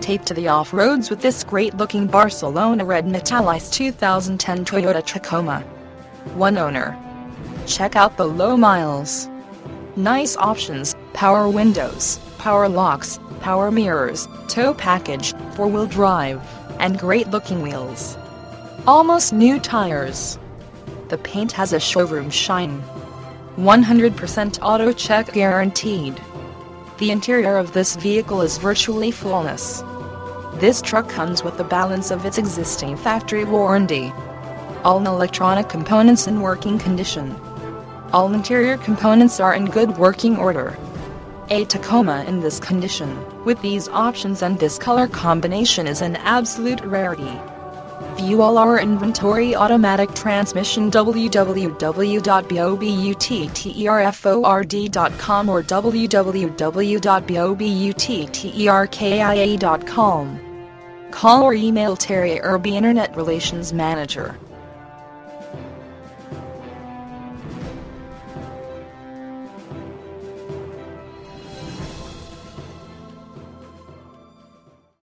Take to the off-roads with this great-looking Barcelona Red Metallice 2010 Toyota Tacoma. One owner. Check out the low miles. Nice options, power windows, power locks, power mirrors, tow package, four-wheel drive, and great-looking wheels. Almost new tires. The paint has a showroom shine. 100% AutoCheck guaranteed. The interior of this vehicle is virtually flawless. This truck comes with the balance of its existing factory warranty. All electronic components in working condition. All interior components are in good working order. A Tacoma in this condition, with these options and this color combination is an absolute rarity. View all our inventory automatic transmission www.bobutterford.com or www.bobutterkia.com. Call or email Terri Irby Internet Relations Manager